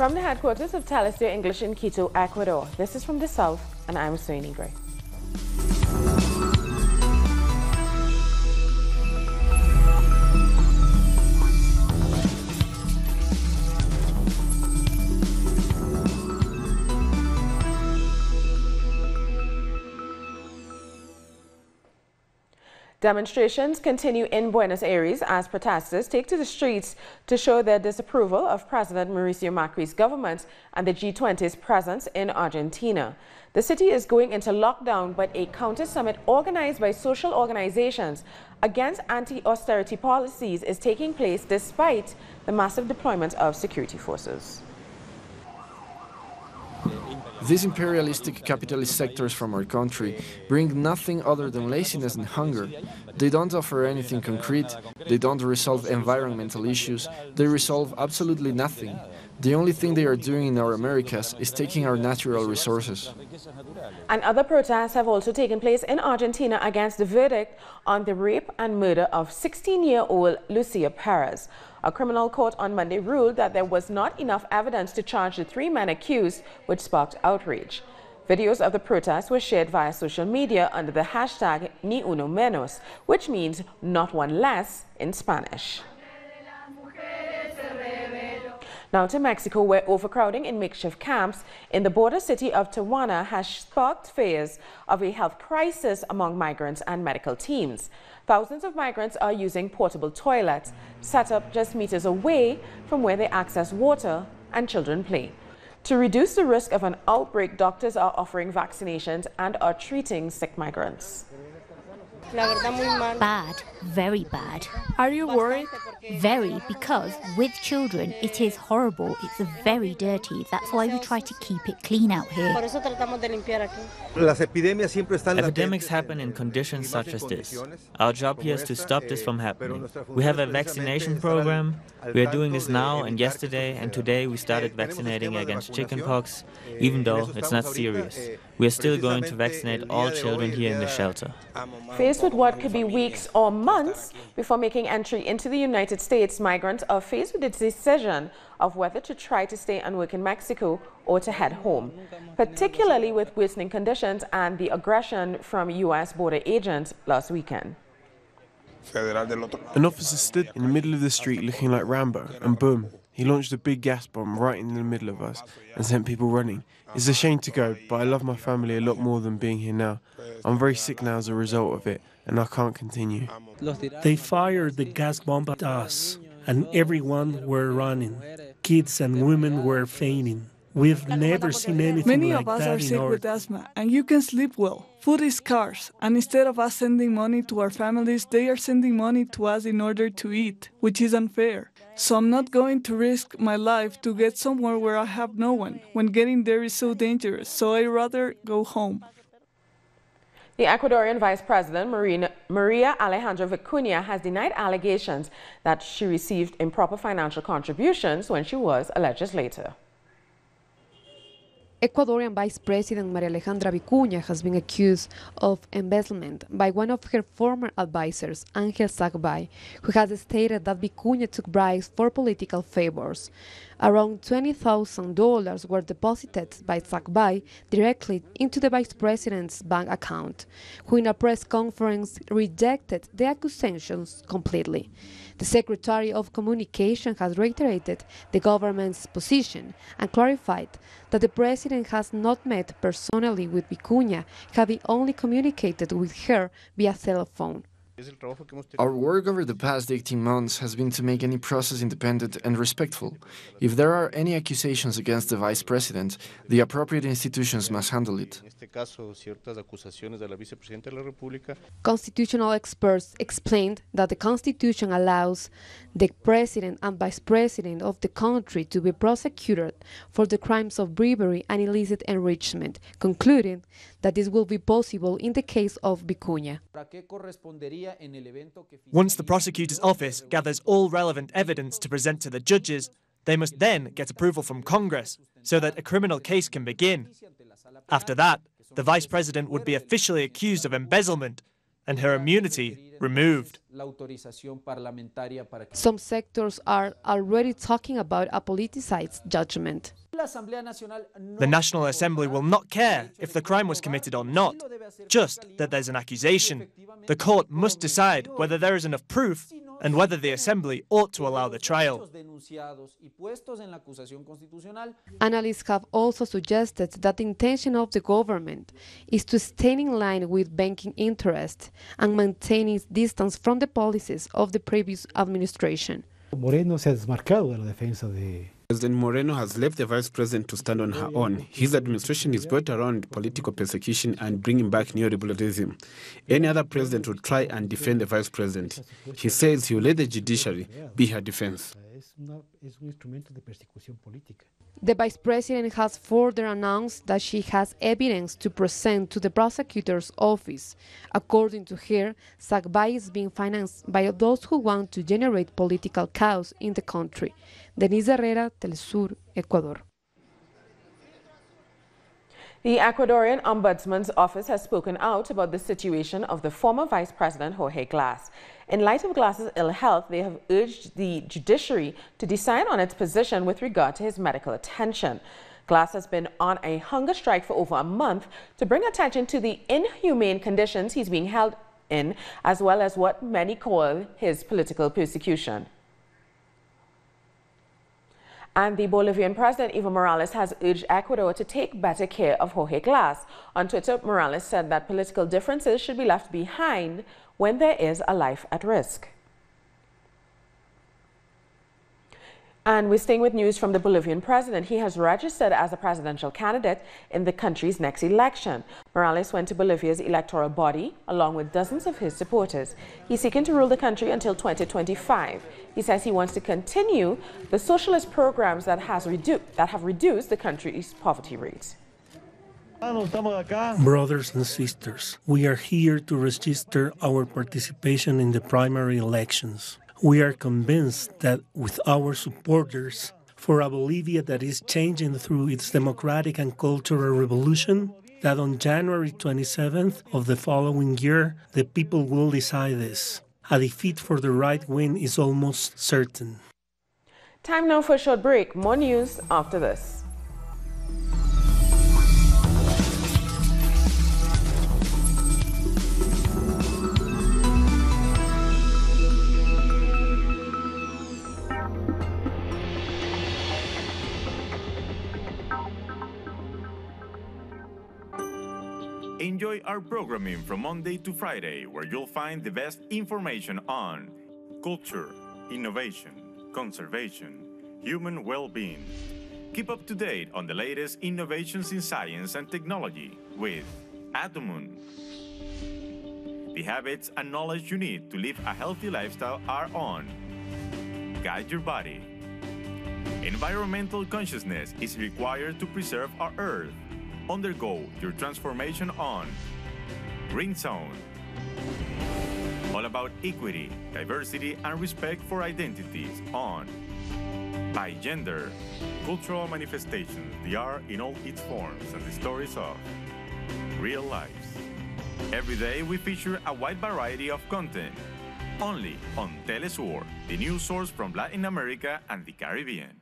From the headquarters of Telesur English in Quito, Ecuador, this is from the South, and I'm Sweeney Gray. Demonstrations continue in Buenos Aires as protesters take to the streets to show their disapproval of President Mauricio Macri's government and the G20's presence in Argentina. The city is going into lockdown, but a counter-summit organized by social organizations against anti-austerity policies is taking place despite the massive deployment of security forces. These imperialistic capitalist sectors from our country bring nothing other than laziness and hunger. They don't offer anything concrete, they don't resolve environmental issues, they resolve absolutely nothing. The only thing they are doing in our Americas is taking our natural resources. And other protests have also taken place in Argentina against the verdict on the rape and murder of 16-year-old Lucia Perez. A criminal court on Monday ruled that there was not enough evidence to charge the three men accused, which sparked outrage. Videos of the protests were shared via social media under the hashtag Ni Uno Menos, which means not one less in Spanish. Now to Mexico, where overcrowding in makeshift camps in the border city of Tijuana has sparked fears of a health crisis among migrants and medical teams. Thousands of migrants are using portable toilets set up just meters away from where they access water and children play. To reduce the risk of an outbreak, doctors are offering vaccinations and are treating sick migrants. Bad, very bad. Are you worried? Very, because with children it is horrible. It's very dirty. That's why we try to keep it clean out here. Epidemics happen in conditions such as this. Our job here is to stop this from happening. We have a vaccination program. We are doing this now and yesterday and today we started vaccinating against chickenpox, even though it's not serious. We are still going to vaccinate all children here in the shelter. Faced with what could be weeks or months before making entry into the United States, migrants are faced with the decision of whether to try to stay and work in Mexico or to head home, particularly with worsening conditions and the aggression from U.S. border agents last weekend. An officer stood in the middle of the street looking like Rambo, and boom, he launched a big gas bomb right in the middle of us and sent people running. It's a shame to go, but I love my family a lot more than being here now. I'm very sick now as a result of it, and I can't continue. They fired the gas bomb at us, and everyone were running. Kids and women were fainting. We've never seen anything Many like of us that are sick our with asthma, and you can sleep well. Food is scarce, and instead of us sending money to our families, they are sending money to us in order to eat, which is unfair. So I'm not going to risk my life to get somewhere where I have no one, when getting there is so dangerous, so I'd rather go home. The Ecuadorian Vice President, Marina, Maria Alejandra Vicuña, has denied allegations that she received improper financial contributions when she was a legislator. Ecuadorian Vice President Maria Alejandra Vicuña has been accused of embezzlement by one of her former advisors, Angel Sagbay, who has stated that Vicuña took bribes for political favors. Around $20,000 were deposited by Sagbay directly into the vice president's bank account, who in a press conference rejected the accusations completely. The Secretary of Communication has reiterated the government's position and clarified that the president has not met personally with Vicuña, having only communicated with her via cell phone. Our work over the past 18 months has been to make any process independent and respectful. If there are any accusations against the vice president, the appropriate institutions must handle it. Constitutional experts explained that the Constitution allows the president and vice president of the country to be prosecuted for the crimes of bribery and illicit enrichment, concluding that this will be possible in the case of Vicuña. Once the prosecutor's office gathers all relevant evidence to present to the judges, they must then get approval from Congress so that a criminal case can begin. After that, the vice president would be officially accused of embezzlement, and her immunity removed. Some sectors are already talking about a politicized judgment. The National Assembly will not care if the crime was committed or not, just that there's an accusation. The court must decide whether there is enough proof and whether the Assembly ought to allow the trial. Analysts have also suggested that the intention of the government is to stay in line with banking interests and maintain its distance from the policies of the previous administration. Moreno se ha desmarcado de la defensa de President Moreno has left the vice president to stand on her own. His administration is built around political persecution and bringing back neoliberalism. Any other president would try and defend the vice president. He says he will let the judiciary be her defense. The vice president has further announced that she has evidence to present to the prosecutor's office. According to her, Sagbay is being financed by those who want to generate political chaos in the country. Denise Herrera, Telesur, Ecuador. The Ecuadorian Ombudsman's Office has spoken out about the situation of the former Vice President Jorge Glass. In light of Glass's ill health, they have urged the judiciary to decide on its position with regard to his medical attention. Glass has been on a hunger strike for over a month to bring attention to the inhumane conditions he's being held in, as well as what many call his political persecution. And the Bolivian president, Evo Morales, has urged Ecuador to take better care of Jorge Glass. On Twitter, Morales said that political differences should be left behind when there is a life at risk. And we're staying with news from the Bolivian president. He has registered as a presidential candidate in the country's next election. Morales went to Bolivia's electoral body along with dozens of his supporters. He's seeking to rule the country until 2025. He says he wants to continue the socialist programs that, has that have reduced the country's poverty rates. Brothers and sisters, we are here to register our participation in the primary elections. We are convinced that with our supporters, for a Bolivia that is changing through its democratic and cultural revolution, that on January 27th of the following year, the people will decide this. A defeat for the right wing is almost certain. Time now for a short break. More news after this. Enjoy our programming from Monday to Friday, where you'll find the best information on culture, innovation, conservation, human well being. Keep up to date on the latest innovations in science and technology with Atomun. The habits and knowledge you need to live a healthy lifestyle are on Guide Your Body. Environmental consciousness is required to preserve our Earth undergo your transformation on Green Zone. All about equity, diversity, and respect for identities on By Gender. Cultural manifestations, the art in all its forms, and the stories of real lives. Every day we feature a wide variety of content, only on Telesur, the news source from Latin America and the Caribbean.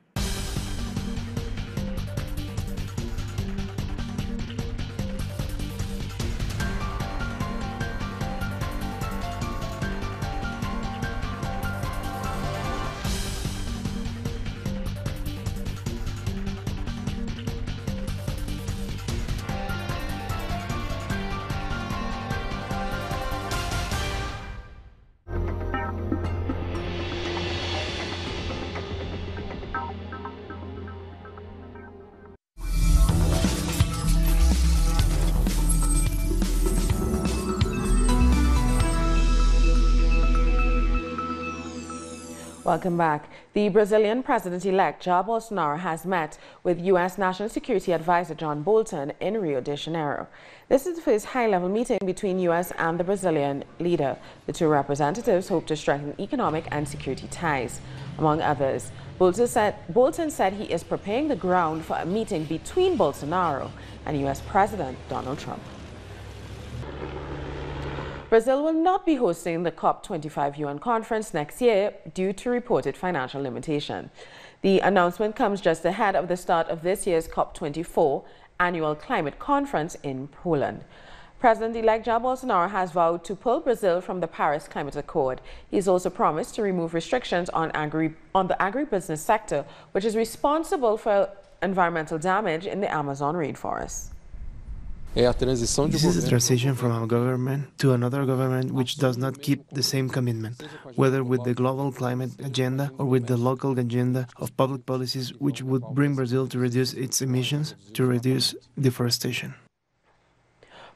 Welcome back. The Brazilian president-elect Jair Bolsonaro has met with U.S. National Security Advisor John Bolton in Rio de Janeiro. This is the first high-level meeting between U.S. and the Brazilian leader. The two representatives hope to strengthen economic and security ties. Among others, Bolton said, Bolton said he is preparing the ground for a meeting between Bolsonaro and U.S. President Donald Trump. Brazil will not be hosting the COP25 UN conference next year due to reported financial limitation. The announcement comes just ahead of the start of this year's COP24 annual climate conference in Poland. President-elect Jair Bolsonaro has vowed to pull Brazil from the Paris Climate Accord. He's also promised to remove restrictions on, agri on the agribusiness sector, which is responsible for environmental damage in the Amazon rainforest. This is a transition from a government to another government which does not keep the same commitment, whether with the global climate agenda or with the local agenda of public policies which would bring Brazil to reduce its emissions, to reduce deforestation.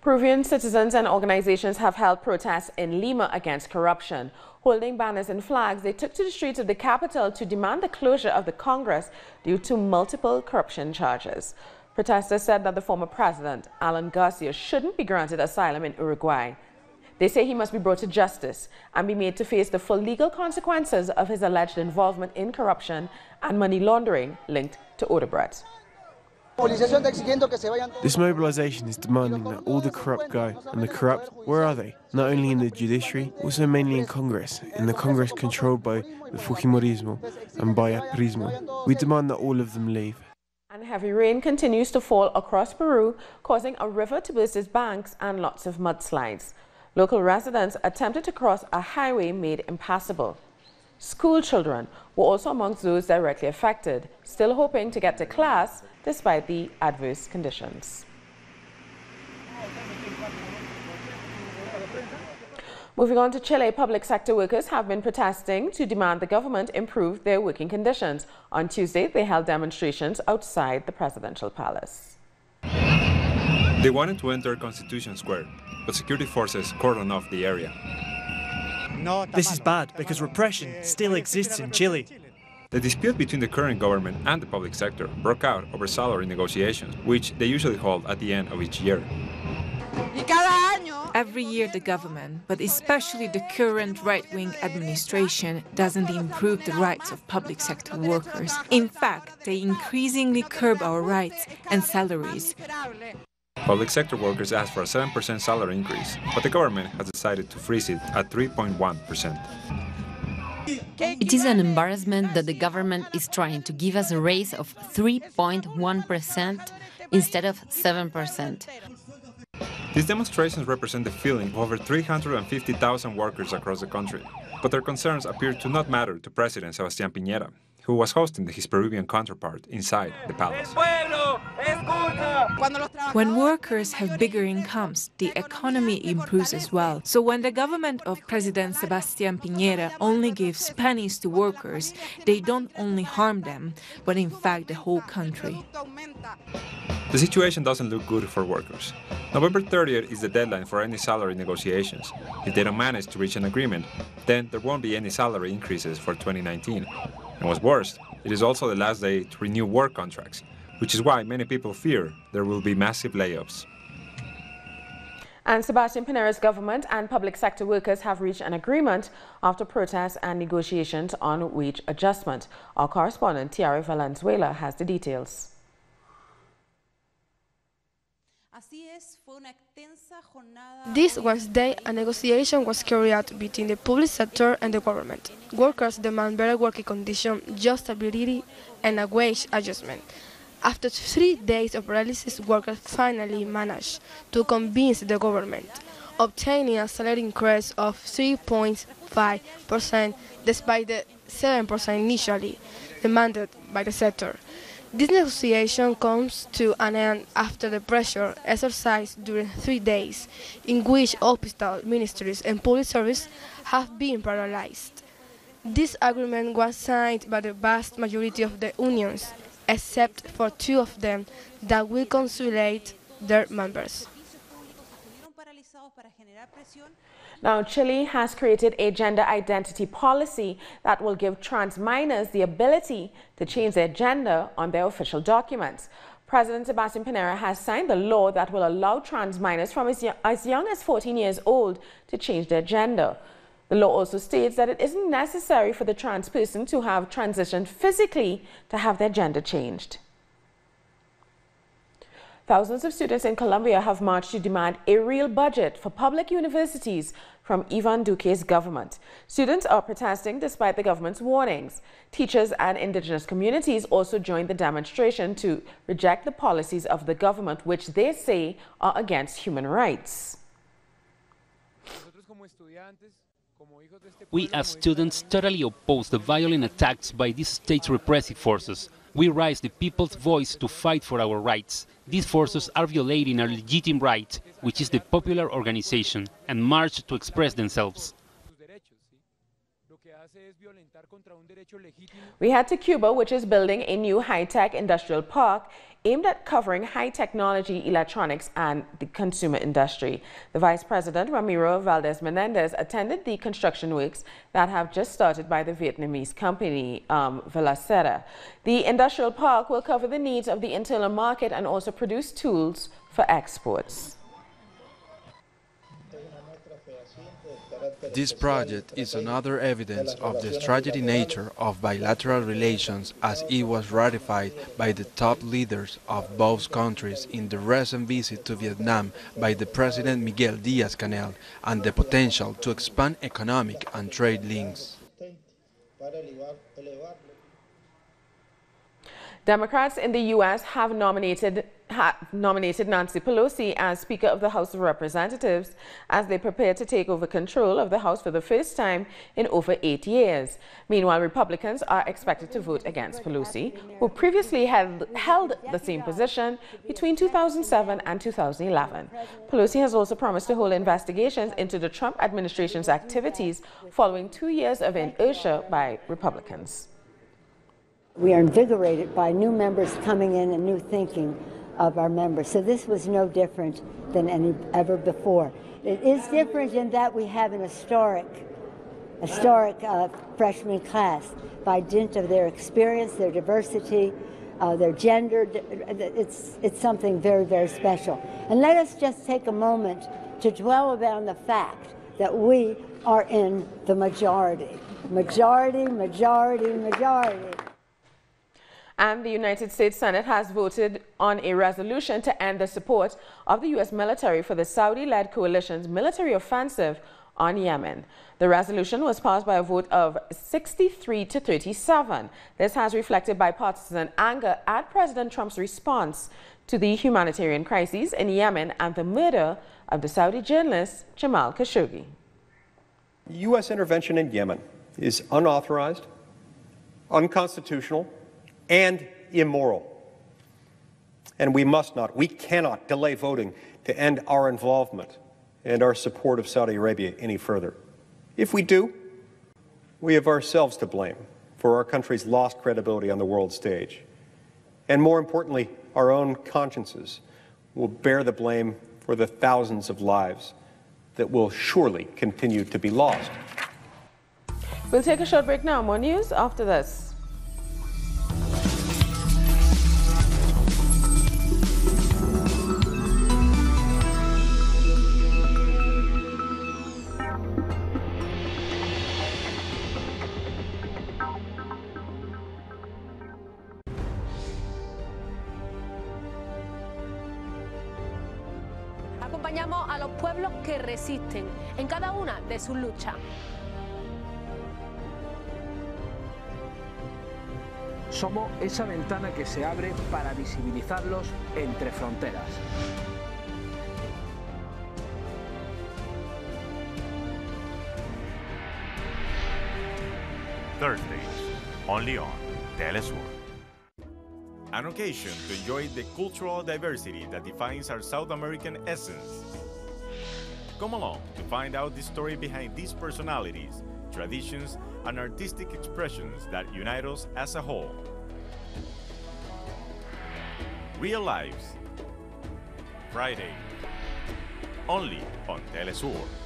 Peruvian citizens and organizations have held protests in Lima against corruption. Holding banners and flags, they took to the streets of the capital to demand the closure of the Congress due to multiple corruption charges. Protesters said that the former president, Alan Garcia, shouldn't be granted asylum in Uruguay. They say he must be brought to justice and be made to face the full legal consequences of his alleged involvement in corruption and money laundering linked to Odebrecht. This mobilization is demanding that all the corrupt go, and the corrupt, where are they? Not only in the judiciary, also mainly in Congress, in the Congress controlled by the Fujimorismo and by Aprismo. We demand that all of them leave. And heavy rain continues to fall across Peru, causing a river to burst its banks and lots of mudslides. Local residents attempted to cross a highway made impassable. School children were also amongst those directly affected, still hoping to get to class despite the adverse conditions. Moving on to Chile, public sector workers have been protesting to demand the government improve their working conditions. On Tuesday, they held demonstrations outside the presidential palace. They wanted to enter Constitution Square, but security forces cordoned off the area. This is bad because repression still exists in Chile. The dispute between the current government and the public sector broke out over salary negotiations, which they usually hold at the end of each year. Every year, the government, but especially the current right wing administration, doesn't improve the rights of public sector workers. In fact, they increasingly curb our rights and salaries. Public sector workers asked for a 7% salary increase, but the government has decided to freeze it at 3.1%. It is an embarrassment that the government is trying to give us a raise of 3.1% instead of 7%. These demonstrations represent the feeling of over 350,000 workers across the country, but their concerns appear to not matter to President Sebastián Piñera, who was hosting his Peruvian counterpart inside the palace. When workers have bigger incomes, the economy improves as well. So when the government of President Sebastián Piñera only gives pennies to workers, they don't only harm them, but in fact the whole country. The situation doesn't look good for workers. November 30th is the deadline for any salary negotiations. If they don't manage to reach an agreement, then there won't be any salary increases for 2019. And what's worse, it is also the last day to renew work contracts, which is why many people fear there will be massive layoffs. And Sebastian Pinera's government and public sector workers have reached an agreement after protests and negotiations on wage adjustment. Our correspondent, Tiara Valenzuela, has the details. This Wednesday, a negotiation was carried out between the public sector and the government. Workers demand better working conditions, job stability, and a wage adjustment. After three days of paralysis, workers finally managed to convince the government, obtaining a salary increase of 3.5% despite the 7% initially demanded by the sector. This negotiation comes to an end after the pressure exercised during three days, in which hospital, ministries, and police service have been paralyzed. This agreement was signed by the vast majority of the unions, except for two of them that will consolidate their members. Now, Chile has created a gender identity policy that will give trans minors the ability to change their gender on their official documents. President Sebastian Pinera has signed the law that will allow trans minors from as young, as young as 14 years old to change their gender. The law also states that it isn't necessary for the trans person to have transitioned physically to have their gender changed. Thousands of students in Colombia have marched to demand a real budget for public universities from Ivan Duque's government. Students are protesting despite the government's warnings. Teachers and indigenous communities also joined the demonstration to reject the policies of the government, which they say are against human rights. We as students totally oppose the violent attacks by these state's repressive forces. We raise the people's voice to fight for our rights. These forces are violating our legitimate right, which is the popular organization, and march to express themselves. We head to Cuba, which is building a new high-tech industrial park aimed at covering high technology, electronics, and the consumer industry. The Vice President, Ramiro Valdés Menendez, attended the construction works that have just started by the Vietnamese company um, Viglacera. The industrial park will cover the needs of the internal market and also produce tools for exports. This project is another evidence of the strategic nature of bilateral relations as it was ratified by the top leaders of both countries in the recent visit to Vietnam by the President Miguel Diaz-Canel and the potential to expand economic and trade links. Democrats in the U.S. have nominated have nominated Nancy Pelosi as Speaker of the House of Representatives as they prepare to take over control of the House for the first time in over eight years. Meanwhile, Republicans are expected to vote against Pelosi, who previously held, held the same position between 2007 and 2011. Pelosi has also promised to hold investigations into the Trump administration's activities following two years of inertia by Republicans. We are invigorated by new members coming in and new thinking of our members. So this was no different than any ever before. It is different in that we have an historic, historic uh, freshman class by dint of their experience, their diversity, uh, their gender. It's, it's something very, very special. And let us just take a moment to dwell upon the fact that we are in the majority. Majority, majority, majority. And the United States Senate has voted on a resolution to end the support of the U.S. military for the Saudi-led coalition's military offensive on Yemen. The resolution was passed by a vote of 63 to 37. This has reflected bipartisan anger at President Trump's response to the humanitarian crises in Yemen and the murder of the Saudi journalist Jamal Khashoggi. U.S. intervention in Yemen is unauthorized, unconstitutional, and immoral. And we must not, we cannot delay voting to end our involvement and our support of Saudi Arabia any further. If we do, we have ourselves to blame for our country's lost credibility on the world stage. And more importantly, our own consciences will bear the blame for the thousands of lives that will surely continue to be lost. We'll take a short break now. More news after this. Esa ventana que se abre para visibilizarlos entre fronteras. Thursdays, only on Telesur. An occasion to enjoy the cultural diversity that defines our South American essence Come along to find out the story behind these personalities, traditions, and artistic expressions that unite us as a whole. Real Lives, Friday, only on Telesur.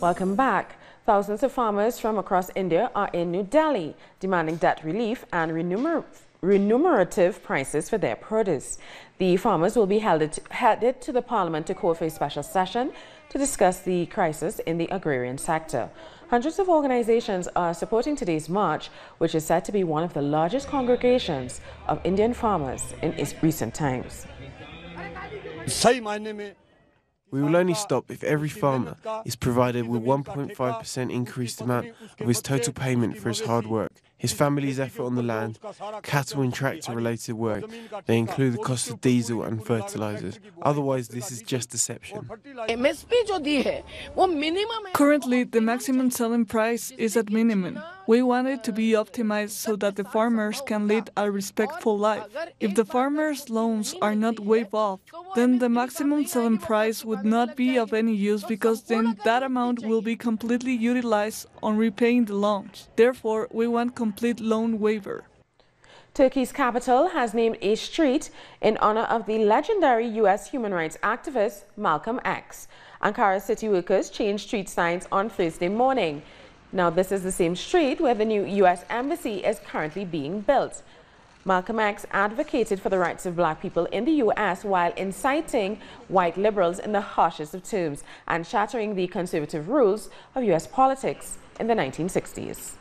Welcome back. Thousands of farmers from across India are in New Delhi demanding debt relief and remuner remunerative prices for their produce. The farmers will be headed, headed to the parliament to call for a special session to discuss the crisis in the agrarian sector. Hundreds of organizations are supporting today's march, which is said to be one of the largest congregations of Indian farmers in recent times. We will only stop if every farmer is provided with 1.5% increased amount of his total payment for his hard work, his family's effort on the land, cattle and tractor related work. They include the cost of diesel and fertilizers. Otherwise, this is just deception. Currently, the maximum selling price is at minimum. We want it to be optimized so that the farmers can lead a respectful life. If the farmers' loans are not waived off, then the maximum selling price would not be of any use because then that amount will be completely utilized on repaying the loans. Therefore, we want complete loan waiver. Turkey's capital has named a street in honor of the legendary U.S. human rights activist Malcolm X. Ankara city workers changed street signs on Thursday morning. Now, this is the same street where the new U.S. Embassy is currently being built. Malcolm X advocated for the rights of black people in the U.S. while inciting white liberals in the harshest of terms and shattering the conservative rules of U.S. politics in the 1960s.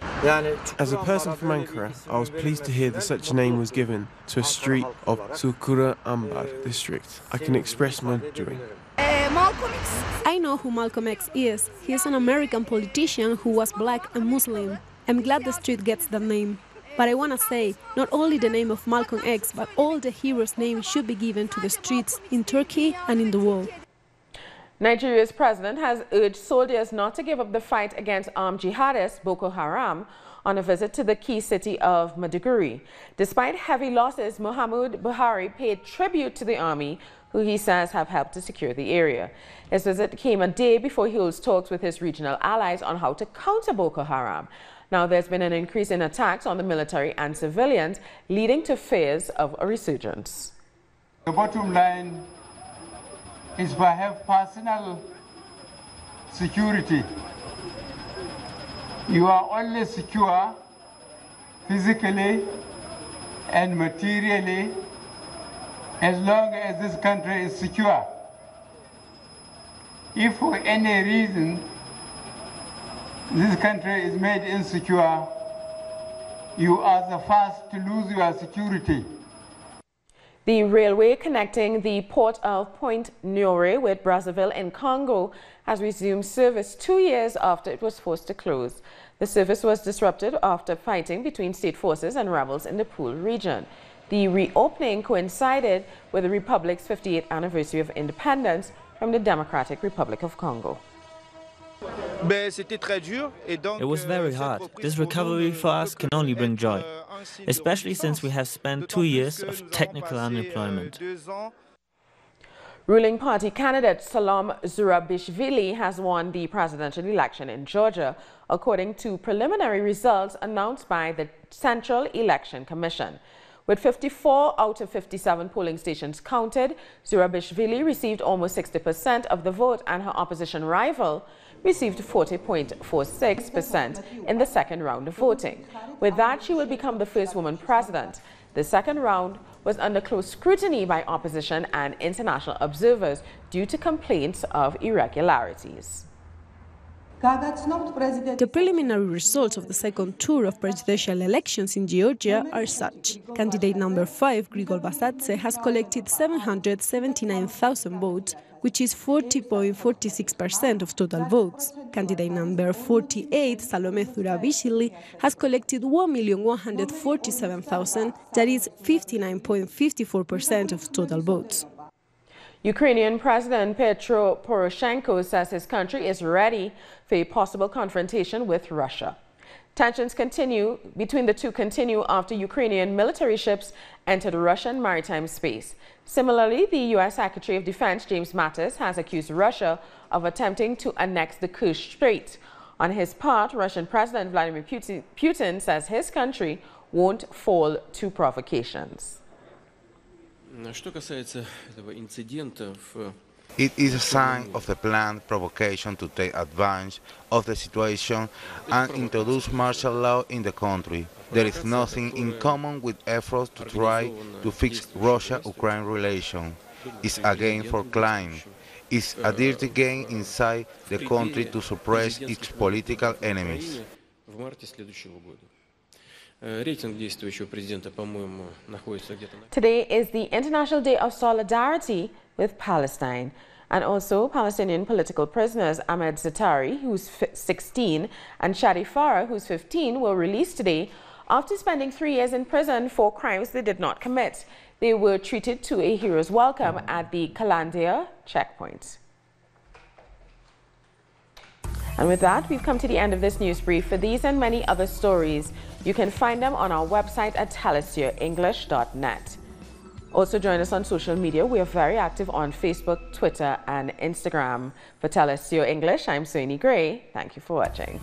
As a person from Ankara, I was pleased to hear that such a name was given to a street of Çukurambar district. I can express my joy. I know who Malcolm X is. He is an American politician who was black and Muslim. I'm glad the street gets that name. But I want to say, not only the name of Malcolm X, but all the heroes' names should be given to the streets in Turkey and in the world. Nigeria's president has urged soldiers not to give up the fight against armed jihadists Boko Haram on a visit to the key city of Maiduguri. Despite heavy losses, Muhammad Buhari paid tribute to the army who he says have helped to secure the area. His visit came a day before he holds talks with his regional allies on how to counter Boko Haram. Now, there's been an increase in attacks on the military and civilians, leading to fears of a resurgence. The bottom line is to have personal security. You are only secure physically and materially as long as this country is secure. If for any reason this country is made insecure, you are the first to lose your security. The railway connecting the port of Point Nioro with Brazzaville in Congo has resumed service two years after it was forced to close. The service was disrupted after fighting between state forces and rebels in the Pool region. The reopening coincided with the Republic's 58th anniversary of independence from the Democratic Republic of Congo. It was very hard. This recovery for us can only bring joy, especially since we have spent two years of technical unemployment. Ruling party candidate Salome Zurabishvili has won the presidential election in Georgia, according to preliminary results announced by the Central Election Commission. With 54 out of 57 polling stations counted, Zurabishvili received almost 60% of the vote and her opposition rival received 40.46% in the second round of voting. With that, she will become the first woman president. The second round was under close scrutiny by opposition and international observers due to complaints of irregularities. The preliminary results of the second tour of presidential elections in Georgia are such. Candidate number 5, Grigol Vashadze, has collected 779,000 votes, which is 40.46% of total votes. Candidate number 48, Salome Zurabishvili, has collected 1,147,000, that is 59.54% of total votes. Ukrainian President Petro Poroshenko says his country is ready for a possible confrontation with Russia. Tensions continue between the two continue after Ukrainian military ships entered Russian maritime space. Similarly, the U.S. Secretary of Defense James Mattis has accused Russia of attempting to annex the Kerch Strait. On his part, Russian President Vladimir Putin, Putin says his country won't fall to provocations. It is a sign of the planned provocation to take advantage of the situation and introduce martial law in the country. There is nothing in common with efforts to try to fix Russia-Ukraine relations. It's a game for Klein. It's a dirty game inside the country to suppress its political enemies. Today is the International Day of Solidarity with Palestine. And also, Palestinian political prisoners Ahmed Zatari, who's 16, and Shadi Farah, who's 15, were released today after spending three years in prison for crimes they did not commit. They were treated to a hero's welcome at the Kalandia checkpoint. And with that, we've come to the end of this news brief. For these and many other stories, you can find them on our website at telesurenglish.net. Also join us on social media. We are very active on Facebook, Twitter, and Instagram. For Tell English, I'm Soini Gray. Thank you for watching.